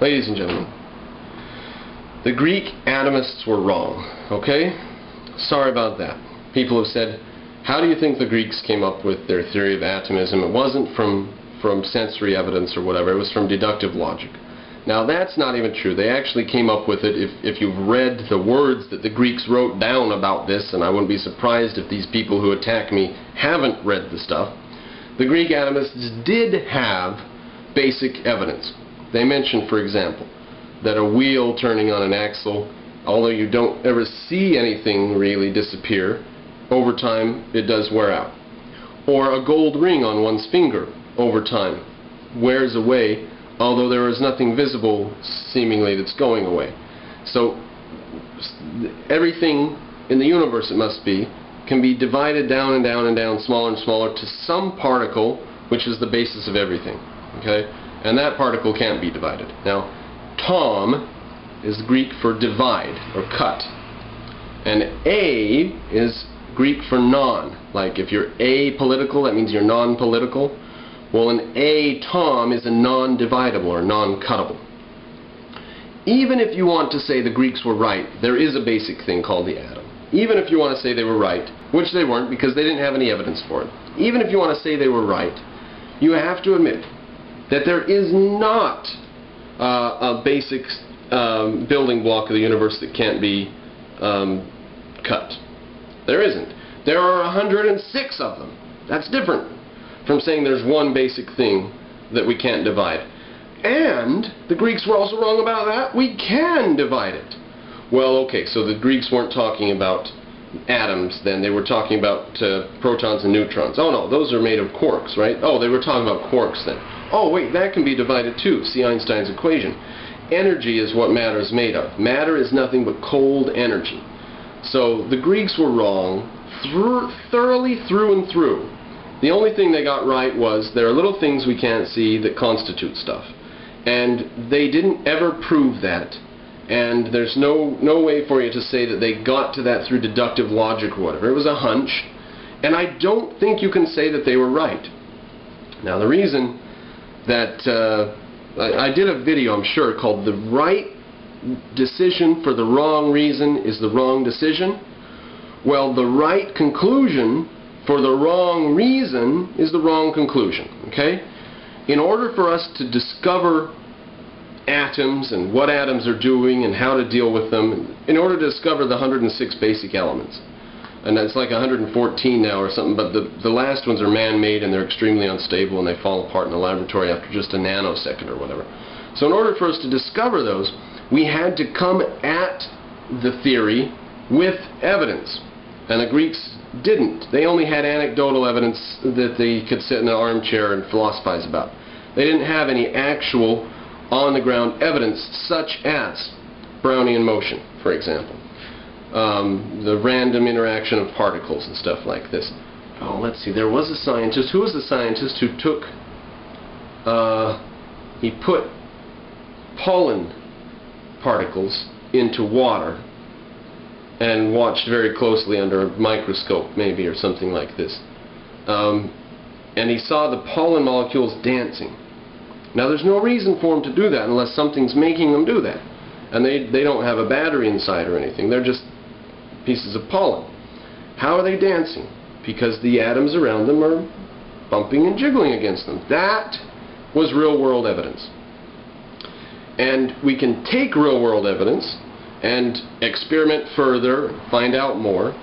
Ladies and gentlemen, the Greek atomists were wrong, okay? Sorry about that. People have said, how do you think the Greeks came up with their theory of atomism? It wasn't from, from sensory evidence or whatever, it was from deductive logic. Now that's not even true. They actually came up with it if, if you've read the words that the Greeks wrote down about this, and I wouldn't be surprised if these people who attack me haven't read the stuff. The Greek atomists did have basic evidence. They mentioned, for example, that a wheel turning on an axle, although you don't ever see anything really disappear, over time it does wear out. Or a gold ring on one's finger, over time, wears away although there is nothing visible seemingly that's going away. So everything in the universe, it must be, can be divided down and down and down, smaller and smaller, to some particle, which is the basis of everything. Okay? And that particle can't be divided. Now, tom is Greek for divide, or cut. And a is Greek for non. Like if you're apolitical, that means you're non-political. Well, an atom is a non-dividable or non-cuttable. Even if you want to say the Greeks were right, there is a basic thing called the atom. Even if you want to say they were right, which they weren't because they didn't have any evidence for it, even if you want to say they were right, you have to admit that there is not uh, a basic um, building block of the universe that can't be um, cut. There isn't. There are 106 of them. That's different from saying there's one basic thing that we can't divide. And the Greeks were also wrong about that. We can divide it. Well, okay, so the Greeks weren't talking about atoms then. They were talking about uh, protons and neutrons. Oh no, those are made of quarks, right? Oh, they were talking about quarks then. Oh wait, that can be divided too. See Einstein's equation. Energy is what matter is made of. Matter is nothing but cold energy. So the Greeks were wrong thoroughly through and through. The only thing they got right was there are little things we can't see that constitute stuff. And they didn't ever prove that. And there's no, no way for you to say that they got to that through deductive logic or whatever. It was a hunch. And I don't think you can say that they were right. Now the reason that uh, I, I did a video, I'm sure, called The Right Decision for the Wrong Reason is the Wrong Decision. Well, the right conclusion for the wrong reason is the wrong conclusion. Okay? In order for us to discover atoms and what atoms are doing and how to deal with them, in order to discover the 106 basic elements, and it's like 114 now or something, but the, the last ones are man-made and they're extremely unstable and they fall apart in the laboratory after just a nanosecond or whatever. So in order for us to discover those, we had to come at the theory with evidence. And the Greeks didn't. They only had anecdotal evidence that they could sit in an armchair and philosophize about. They didn't have any actual on-the-ground evidence such as Brownian motion, for example. Um, the random interaction of particles and stuff like this. Oh, let's see. There was a scientist. Who was the scientist who took... Uh, he put pollen particles into water and watched very closely under a microscope maybe or something like this. Um, and he saw the pollen molecules dancing. Now there's no reason for them to do that unless something's making them do that. And they, they don't have a battery inside or anything. They're just pieces of pollen. How are they dancing? Because the atoms around them are bumping and jiggling against them. That was real world evidence. And we can take real world evidence and experiment further, find out more.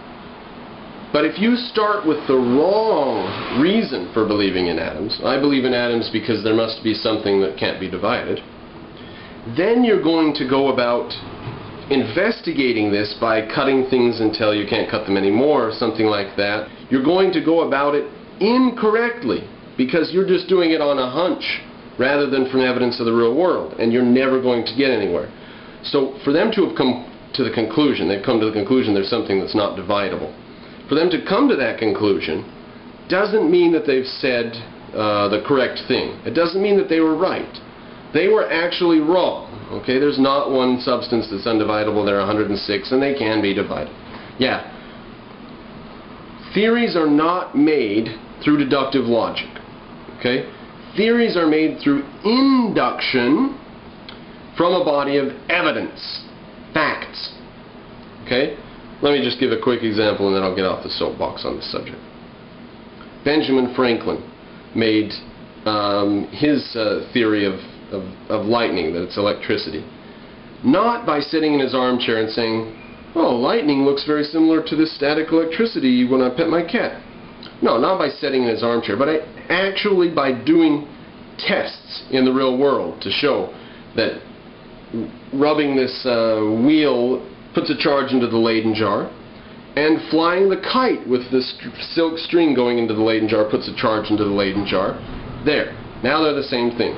But if you start with the wrong reason for believing in atoms, I believe in atoms because there must be something that can't be divided, then you're going to go about investigating this by cutting things until you can't cut them anymore or something like that. You're going to go about it incorrectly because you're just doing it on a hunch rather than from evidence of the real world and you're never going to get anywhere. So for them to have come to the conclusion, they've come to the conclusion there's something that's not dividable. For them to come to that conclusion doesn't mean that they've said uh, the correct thing. It doesn't mean that they were right. They were actually wrong. Okay, there's not one substance that's undividable. There are 106, and they can be divided. Yeah. Theories are not made through deductive logic. Okay? Theories are made through induction from a body of evidence, facts. Okay? Let me just give a quick example and then I'll get off the soapbox on this subject. Benjamin Franklin made um, his uh, theory of, of, of lightning, that it's electricity, not by sitting in his armchair and saying, oh, lightning looks very similar to this static electricity when I pet my cat. No, not by sitting in his armchair, but I, actually by doing tests in the real world to show that rubbing this uh, wheel puts a charge into the Leyden jar, and flying the kite with this silk string going into the Leyden jar puts a charge into the Leyden jar. There. Now they're the same thing.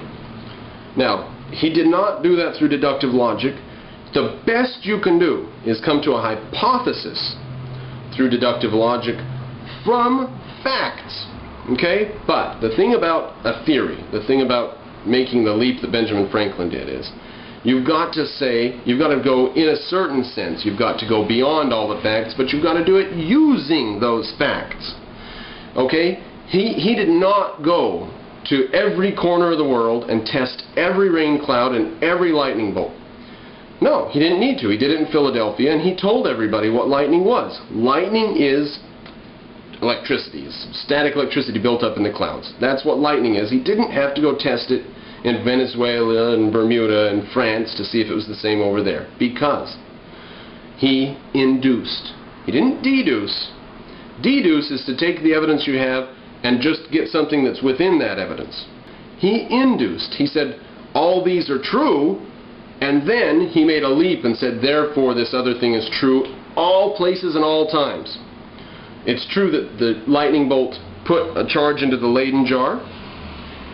Now, he did not do that through deductive logic. The best you can do is come to a hypothesis through deductive logic from facts. Okay? But the thing about a theory, the thing about making the leap that Benjamin Franklin did is you've got to say, you've got to go in a certain sense, you've got to go beyond all the facts, but you've got to do it using those facts. Okay? He, he did not go to every corner of the world and test every rain cloud and every lightning bolt. No, he didn't need to. He did it in Philadelphia and he told everybody what lightning was. Lightning is electricity, is static electricity built up in the clouds. That's what lightning is. He didn't have to go test it in Venezuela and Bermuda and France to see if it was the same over there because he induced. He didn't deduce. Deduce is to take the evidence you have and just get something that's within that evidence. He induced. He said, all these are true, and then he made a leap and said, therefore this other thing is true all places and all times. It's true that the lightning bolt put a charge into the Leyden jar,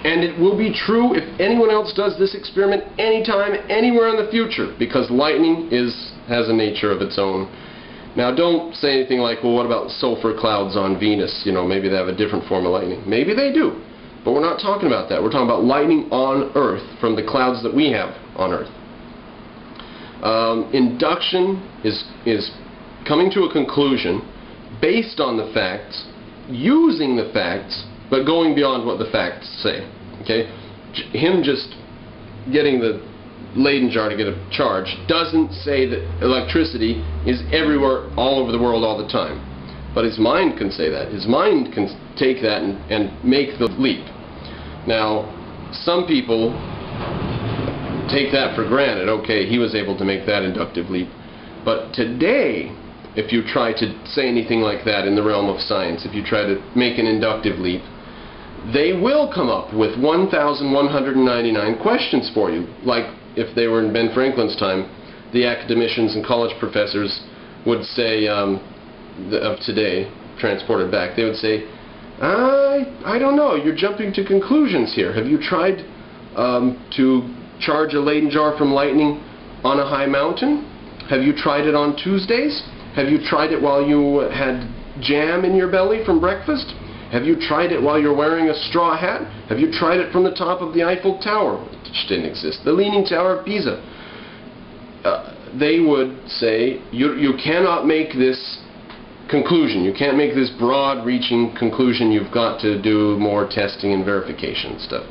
and it will be true if anyone else does this experiment anytime, anywhere in the future, because lightning is has a nature of its own. Now don't say anything like, well what about sulfur clouds on Venus? You know, maybe they have a different form of lightning. Maybe they do. But we're not talking about that. We're talking about lightning on Earth from the clouds that we have on Earth. Um, induction is, is coming to a conclusion based on the facts, using the facts, but going beyond what the facts say. Okay? Him just getting the Leyden jar to get a charge doesn't say that electricity is everywhere, all over the world, all the time. But his mind can say that. His mind can take that and, and make the leap. Now, some people take that for granted. Okay, he was able to make that inductive leap. But today, if you try to say anything like that in the realm of science, if you try to make an inductive leap, they will come up with 1,199 questions for you. Like if they were in Ben Franklin's time, the academicians and college professors would say um, the, of today, transported back, they would say, I, I don't know, you're jumping to conclusions here. Have you tried um, to charge a Leyden jar from lightning on a high mountain? Have you tried it on Tuesdays? Have you tried it while you had jam in your belly from breakfast? Have you tried it while you're wearing a straw hat? Have you tried it from the top of the Eiffel Tower, which didn't exist? The Leaning Tower of Pisa. Uh, they would say, you, you cannot make this conclusion. You can't make this broad-reaching conclusion. You've got to do more testing and verification stuff.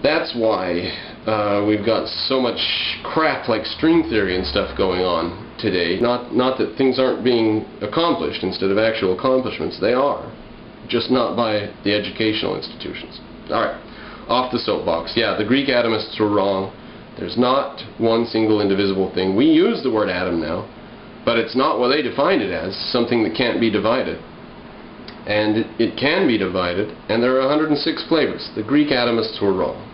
That's why uh, we've got so much crap like string theory and stuff going on today. Not, not that things aren't being accomplished instead of actual accomplishments. They are. Just not by the educational institutions. Alright, off the soapbox. Yeah, the Greek atomists were wrong. There's not one single indivisible thing. We use the word atom now, but it's not what they defined it as, something that can't be divided. And it, it can be divided, and there are 106 flavors. The Greek atomists were wrong.